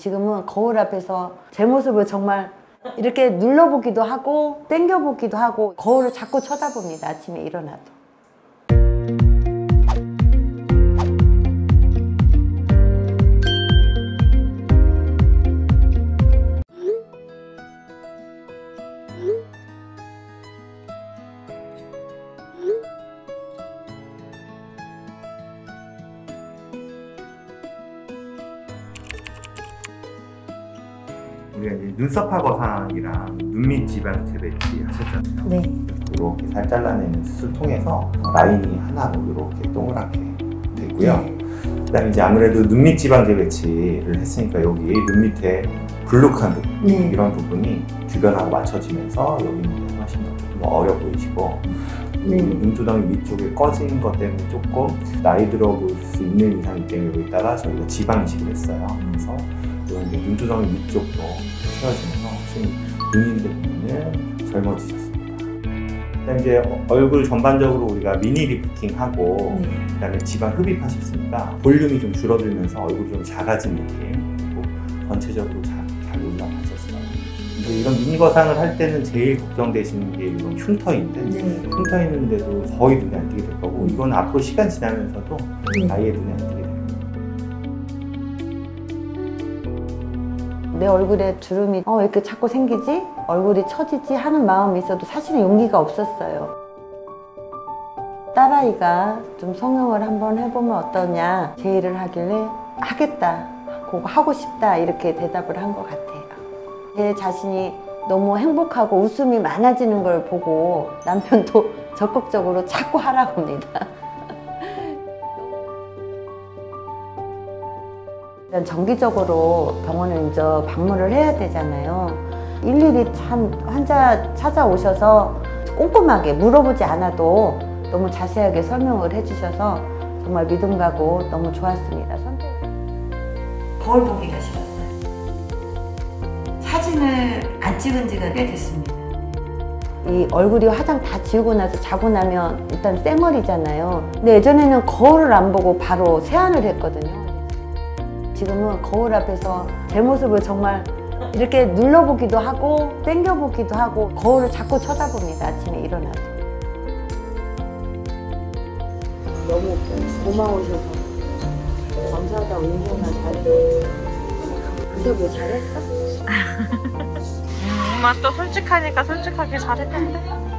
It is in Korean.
지금은 거울 앞에서 제 모습을 정말 이렇게 눌러보기도 하고 당겨보기도 하고 거울을 자꾸 쳐다봅니다. 아침에 일어나도. 우리가 이제 눈썹 파거상이랑 눈밑 지방 재배치 하셨잖아요. 네. 이렇게 살 잘라내는 수술 통해서 라인이 하나로 이렇게 동그랗게 되고요. 그다음에 이제 아무래도 눈밑 지방 재배치를 했으니까 여기 눈 밑에 불룩한 부분 네. 이런 부분이 주변하고 맞춰지면서 여기는 훨씬 더좀 어려 보이시고 네. 눈두덩이 위쪽에 꺼진 것 때문에 조금 나이 들어 보일 수 있는 이상이기 때문에 여기다가 저희가 지방 이식을 했어요. 그래서 이런 눈두덩이 위쪽도 채워지면서 훨씬 눈 있는 부분을 젊어지셨습니다. 이제 얼굴 전반적으로 우리가 미니 리프팅하고 네. 그다음에 지방 흡입하셨으니까 볼륨이 좀 줄어들면서 얼굴이 좀 작아진 느낌 그리고 전체적으로 잘, 잘 올라가셨어요. 이제 이런 미니 거상을 할 때는 제일 걱정되시는 게 이런 흉터인데 네. 흉터 있는데도 거의 눈에 안 띄게 될 거고 이건 앞으로 시간 지나면서도 네. 아예 눈에 안 띄게 내 얼굴에 주름이 어, 왜 이렇게 자꾸 생기지? 얼굴이 처지지? 하는 마음이 있어도 사실은 용기가 없었어요. 딸아이가 좀 성형을 한번 해보면 어떠냐 제의를 하길래 하겠다, 하고 싶다 이렇게 대답을 한 것 같아요. 제 자신이 너무 행복하고 웃음이 많아지는 걸 보고 남편도 적극적으로 자꾸 하라고 합니다. 일단 정기적으로 병원을 이제 방문을 해야 되잖아요. 일일이 참 환자 찾아오셔서 꼼꼼하게 물어보지 않아도 너무 자세하게 설명을 해주셔서 정말 믿음 가고 너무 좋았습니다. 선택. 거울 보기가 싫었어요. 사진을 안 찍은 지가 꽤 됐습니다. 이 얼굴이 화장 다 지우고 나서 자고 나면 일단 쌩얼이잖아요. 근데 예전에는 거울을 안 보고 바로 세안을 했거든요. 지금은 거울 앞에서 제 모습을 정말 이렇게 눌러보기도 하고 당겨보기도 하고 거울을 자꾸 쳐다봅니다. 아침에 일어나도. 너무 고마우셔서 감사하다고 인정나 잘해. 인터뷰 잘했어? 음, 엄마 또 솔직하니까 솔직하게 잘했는데